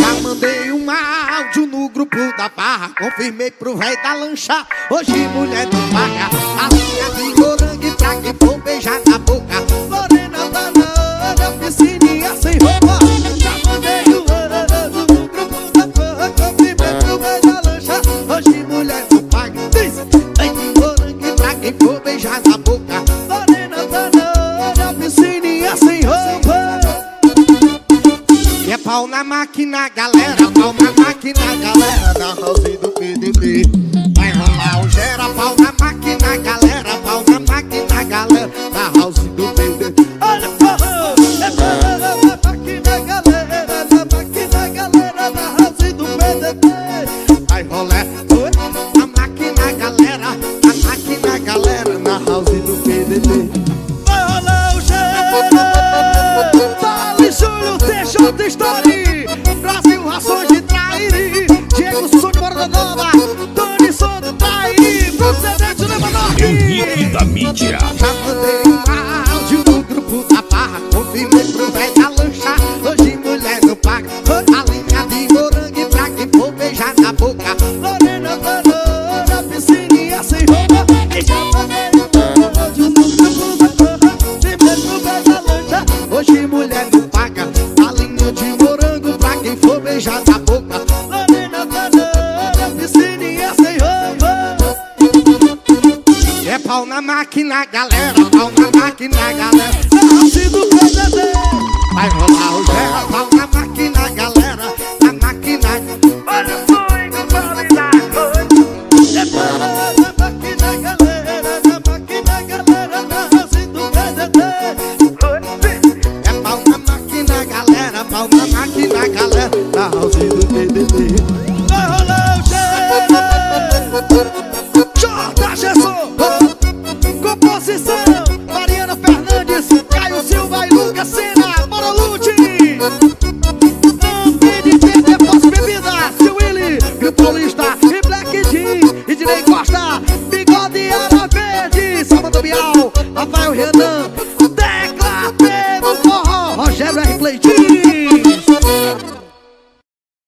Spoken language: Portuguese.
Já mandei um áudio no grupo da barra Confirmei pro véi da lancha. Hoje mulher não paga A linha de morangue pra quem for beijar na boca. Morena banana, piscininha sem roupa. Já mandei um áudio no grupo da barra Confirmei pro véi da lancha. Hoje mulher não paga Diz, tem de morangue pra quem for beijar na boca pau na máquina, galera, pau na máquina, galera, na house do PDB. Vai rolar o gera, pau na máquina, galera, pau na máquina, galera, na house do PDB. Olha, porra, é pau na máquina, galera, na máquina, galera, na house do PDB. Vai rolar, na máquina, galera, na máquina, galera, na house do PDB. Mídia. Já mandei um áudio no grupo da barra, confirmei pro véi da lancha, hoje mulher não paga, a linha de morangue pra quem for beijar na boca, Lorena banana, piscininha sem roupa, e já mandei um áudio no grupo da barra, confirmei pro véi da lancha, hoje mulher não paga, a linha de morango pra quem for beijar na boca, pau na máquina, galera, pau na máquina, galera. House do PDD. Vai rolar o gera, pau na máquina, galera, na máquina. Olha o swing, qualidade. É pau na máquina, galera, na máquina, galera, na house do PDD. É pau na máquina, galera, pau na máquina, galera, na house do Ascensão, Mariana Fernandes, Caio Silva e Lucas Sena. Moro Lute! Andy DJ Fosse Bebida, Seu Willy, Gripolista e Black Jean. E Direi Costa, Bigode Ara Verde, Salvador Bial, Rafael Renan, Tecla P Forró, Rogério R. Pleitinho.